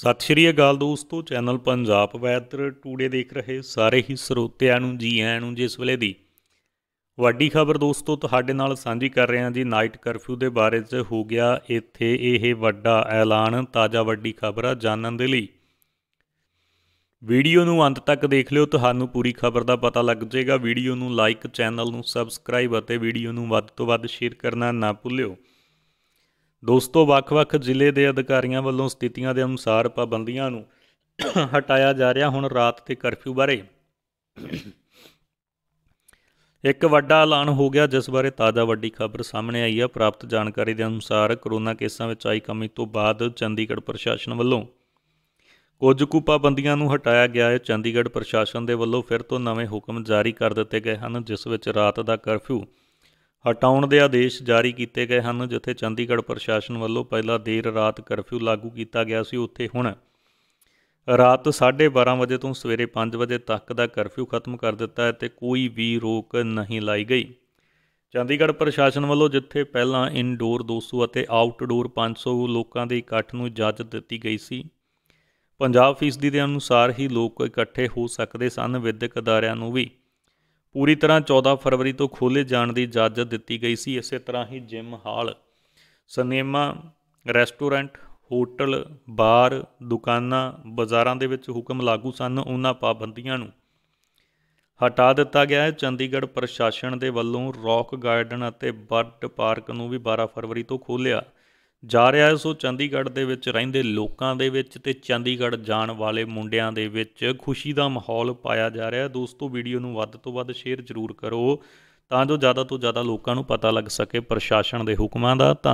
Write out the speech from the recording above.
ਸਤਿ ਸ਼੍ਰੀ ਅਕਾਲ ਦੋਸਤੋ, channel Punjab weather today ਦੇਖ ਰਹੇ ਸਾਰੇ ਹੀ ਸਰੋਤਿਆਂ ਨੂੰ, ਜੀ ਆਇਆਂ ਨੂੰ ਜਿਸ ਵੇਲੇ ਦੀ ਵੱਡੀ ਖਬਰ ਦੋਸਤੋ ਤੁਹਾਡੇ ਨਾਲ ਸਾਂਝੀ ਕਰ ਰਹੇ ਹਾਂ ਜੀ, ਨਾਈਟ ਕਰਫਿਊ ਦੇ ਬਾਰੇ 'ਚ ਹੋ ਗਿਆ ਇੱਥੇ ਇਹ ਵੱਡਾ ਐਲਾਨ, ਤਾਜ਼ਾ ਵੱਡੀ ਖਬਰ ਆ ਜਾਣਨ ਦੇ ਲਈ। ਵੀਡੀਓ ਨੂੰ ਅੰਤ ਤੱਕ ਦੇਖ ਲਿਓ, ਤੁਹਾਨੂੰ ਪੂਰੀ ਖਬਰ ਦਾ ਪਤਾ ਲੱਗ ਜਾਏਗਾ। ਵੀਡੀਓ ਨੂੰ ਲਾਈਕ, ਚੈਨਲ ਨੂੰ ਸਬਸਕ੍ਰਾਈਬ ਅਤੇ ਵੀਡੀਓ ਨੂੰ ਵੱਧ ਤੋਂ ਵੱਧ ਸ਼ੇਅਰ ਕਰਨਾ ਨਾ ਭੁੱਲਿਓ। ਦੋਸਤੋ, ਵੱਖ-ਵੱਖ ਜ਼ਿਲ੍ਹੇ ਦੇ ਅਧਿਕਾਰੀਆਂ ਵੱਲੋਂ ਸਥਿਤੀਆਂ ਦੇ ਅਨੁਸਾਰ ਪਾਬੰਦੀਆਂ ਨੂੰ ਹਟਾਇਆ ਜਾ ਰਿਹਾ ਹੁਣ ਰਾਤ ਤੇ ਕਰਫਿਊ ਬਾਰੇ। ਇੱਕ ਵੱਡਾ ਐਲਾਨ ਹੋ ਗਿਆ, ਜਿਸ ਬਾਰੇ ਤਾਜ਼ਾ ਵੱਡੀ ਖਬਰ ਸਾਹਮਣੇ ਆਈ ਹੈ ਪ੍ਰਾਪਤ ਜਾਣਕਾਰੀ ਦੇ ਅਨੁਸਾਰ ਕਰੋਨਾ ਕੇਸਾਂ ਵਿੱਚ ਆਈ ਕਮੀ ਤੋਂ ਬਾਅਦ ਚੰਡੀਗੜ੍ਹ ਪ੍ਰਸ਼ਾਸਨ ਵੱਲੋਂ ਕੁਝ ਕੁ ਪਾਬੰਦੀਆਂ ਨੂੰ ਹਟਾਇਆ ਗਿਆ ਹੈ। ਚੰਡੀਗੜ੍ਹ ਪ੍ਰਸ਼ਾਸਨ ਦੇ ਵੱਲੋਂ ਫਿਰ ਤੋਂ ਨਵੇਂ ਹੁਕਮ ਜਾਰੀ ਕਰ ਦਿੱਤੇ ਗਏ ਹਨ, ਜਿਸ ਵਿੱਚ ਰਾਤ ਦਾ ਕਰਫਿਊ ਹਟਾਉਣ ਦੇ ਆਦੇਸ਼ ਜਾਰੀ ਕੀਤੇ ਗਏ ਹਨ, ਜਿੱਥੇ ਚੰਡੀਗੜ੍ਹ ਪ੍ਰਸ਼ਾਸਨ ਵੱਲੋਂ ਪਹਿਲਾਂ ਦੇਰ ਰਾਤ ਕਰਫਿਊ ਲਾਗੂ ਕੀਤਾ ਗਿਆ ਸੀ, ਉੱਥੇ ਹੁਣ ਰਾਤ 12:30 ਵਜੇ ਤੋਂ ਸਵੇਰੇ 5 ਵਜੇ ਤੱਕ ਦਾ ਕਰਫਿਊ ਖਤਮ ਕਰ ਦਿੱਤਾ ਹੈ ਤੇ ਕੋਈ ਵੀ ਰੋਕ ਨਹੀਂ ਲਾਈ ਗਈ। ਚੰਡੀਗੜ੍ਹ ਪ੍ਰਸ਼ਾਸਨ ਵੱਲੋਂ ਜਿੱਥੇ ਪਹਿਲਾਂ ਇਨਡੋਰ 200 ਅਤੇ ਆਊਟਡੋਰ 500 ਲੋਕਾਂ ਦੇ ਇਕੱਠ ਨੂੰ ਇਜਾਜ਼ਤ ਦਿੱਤੀ ਗਈ ਸੀ, ਪੰਜਾਬ ਫੀਸਦੀ ਦੇ ਅਨੁਸਾਰ ਹੀ ਲੋਕ ਇਕੱਠੇ ਹੋ ਸਕਦੇ ਸਨ, ਵਿਦਿਅਕ ਅਦਾਰਿਆਂ ਨੂੰ ਵੀ। ਪੂਰੀ ਤਰ੍ਹਾਂ 14 ਫਰਵਰੀ ਤੋਂ ਖੋਲੇ ਜਾਣ ਦੀ ਇਜਾਜ਼ਤ ਦਿੱਤੀ ਗਈ ਸੀ। ਇਸੇ ਤਰ੍ਹਾਂ ਹੀ gym, hall, cinema, restaurant, hotel, bar, ਦੁਕਾਨਾਂ, ਬਾਜ਼ਾਰਾਂ ਦੇ ਵਿੱਚ ਹੁਕਮ ਲਾਗੂ ਸਨ। ਉਹਨਾਂ ਪਾਬੰਦੀਆਂ ਨੂੰ ਹਟਾ ਦਿੱਤਾ ਗਿਆ ਹੈ। ਚੰਡੀਗੜ੍ਹ ਪ੍ਰਸ਼ਾਸਨ ਦੇ ਵੱਲੋਂ ਰੌਕ ਗਾਰਡਨ ਅਤੇ ਬਰਡ ਪਾਰਕ ਨੂੰ ਵੀ 12 ਫਰਵਰੀ ਤੋਂ ਖੋਲ੍ਹਿਆ। ਜਾ ਰਿਹਾ ਹੈ। ਸੋ ਚੰਡੀਗੜ੍ਹ ਦੇ ਵਿੱਚ ਰਹਿੰਦੇ ਲੋਕਾਂ ਦੇ ਵਿੱਚ ਤੇ ਚੰਡੀਗੜ੍ਹ ਜਾਣ ਵਾਲੇ ਮੁੰਡਿਆਂ ਦੇ ਵਿੱਚ ਖੁਸ਼ੀ ਦਾ ਮਾਹੌਲ ਪਾਇਆ ਜਾ ਰਿਹਾ ਹੈ। ਦੋਸਤੋ, ਵੀਡੀਓ ਨੂੰ ਵੱਧ ਤੋਂ ਵੱਧ ਸ਼ੇਅਰ ਜ਼ਰੂਰ ਕਰੋ ਤਾਂ ਜੋ ਜ਼ਿਆਦਾ ਤੋਂ ਜ਼ਿਆਦਾ ਲੋਕਾਂ ਨੂੰ ਪਤਾ ਲੱਗ ਸਕੇ ਪ੍ਰਸ਼ਾਸਨ ਦੇ ਹੁਕਮਾਂ ਦਾ। ਤਾਂ